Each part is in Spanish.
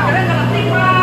venga la tripa!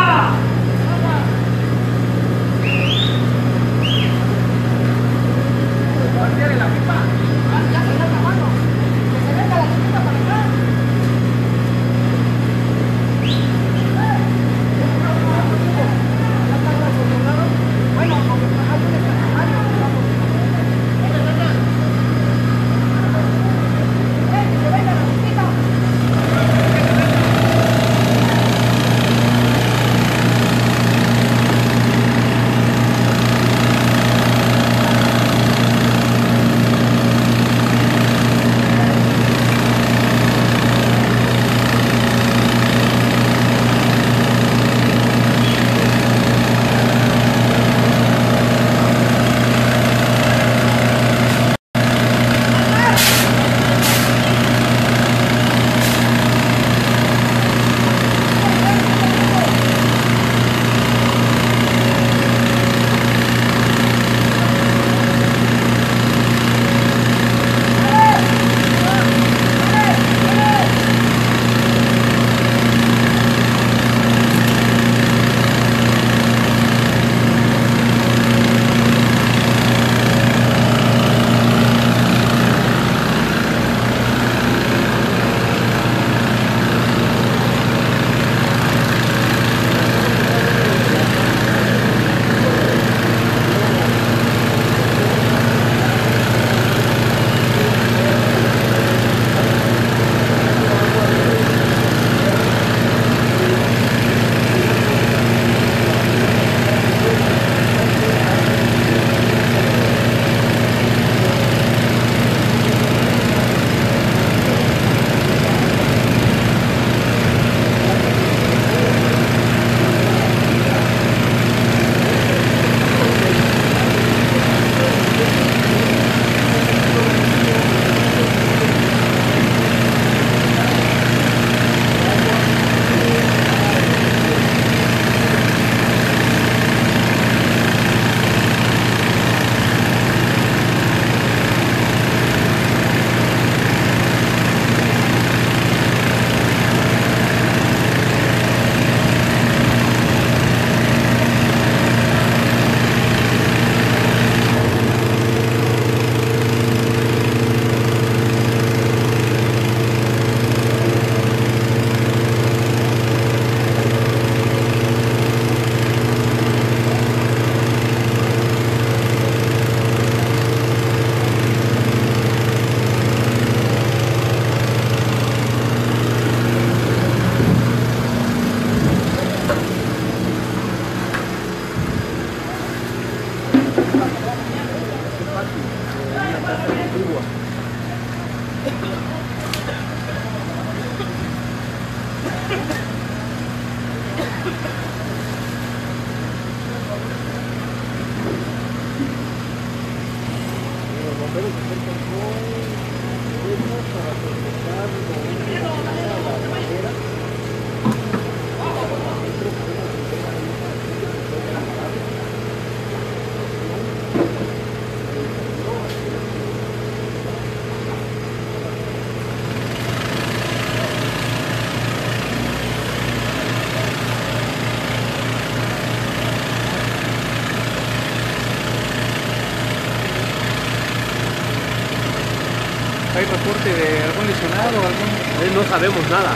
De algún lesionado? Algún... Eh, No sabemos nada.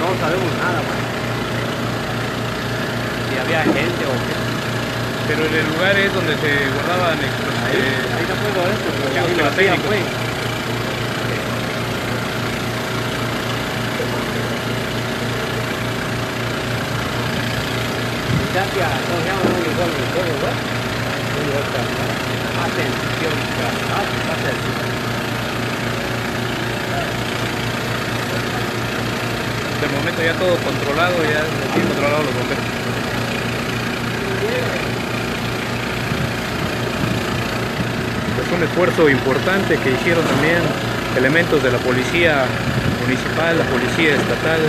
No sabemos nada, man. Si había gente o qué. Pero en el lugar es donde se guardaban explos- Ahí, eh, ahí no puedo esto, porque los ahí lo hacían, pues. Muchacha, ¿cómo se llama? No llegó el juego, ¿verdad? Atención, atención. De momento ya todo controlado, ya tienen controlado los bomberos. Es un esfuerzo importante que hicieron también elementos de la policía municipal, la policía estatal,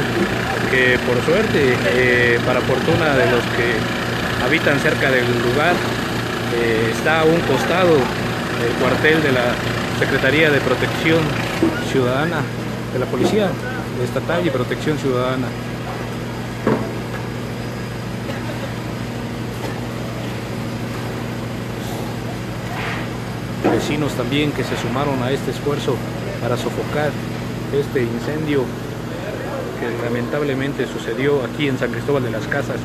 que por suerte, eh, para fortuna de los que habitan cerca del lugar, eh, está a un costado el cuartel de la Secretaría de Protección Ciudadana, de la Policía Estatal y Protección Ciudadana. Vecinos también que se sumaron a este esfuerzo para sofocar este incendio que lamentablemente sucedió aquí en San Cristóbal de las Casas.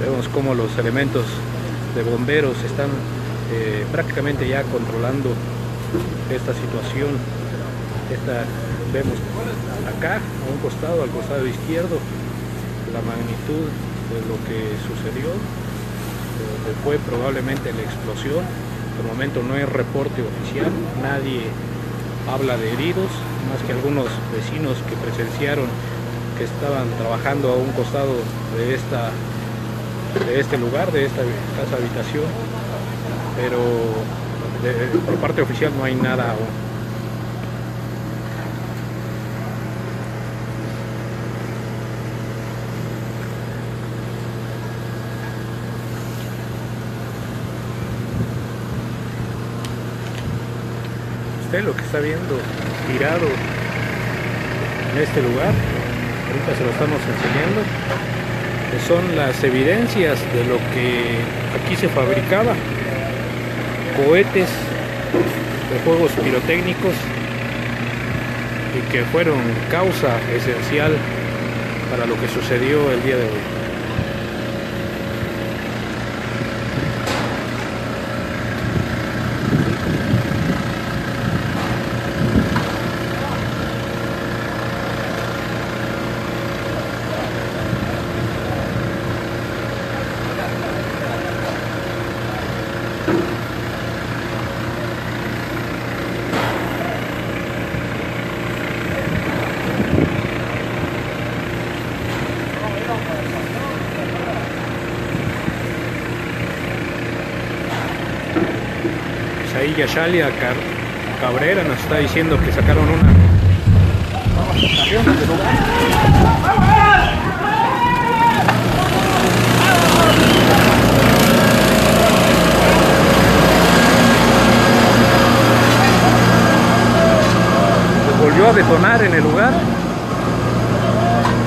Vemos cómo los elementos de bomberos están eh, prácticamente ya controlando esta situación. Esta, vemos acá, a un costado, al costado izquierdo, la magnitud de lo que sucedió, donde fue probablemente la explosión. Por momento no hay reporte oficial, nadie habla de heridos, más que algunos vecinos que presenciaron que estaban trabajando a un costado de esta de este lugar, de esta casa habitación, pero por parte oficial no hay nada aún. Lo que está viendo tirado en este lugar, ahorita se lo estamos enseñando, que son las evidencias de lo que aquí se fabricaba, cohetes de juegos pirotécnicos y que fueron causa esencial para lo que sucedió el día de hoy. Ahí Yashalia Cabrera nos está diciendo que sacaron una Pues volvió a detonar en el lugar.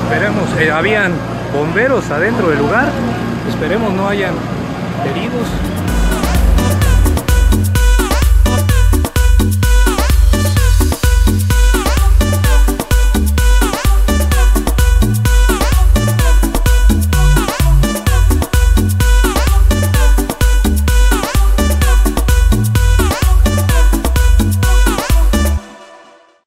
Esperemos, eh, habían bomberos adentro del lugar. Esperemos no hayan heridos.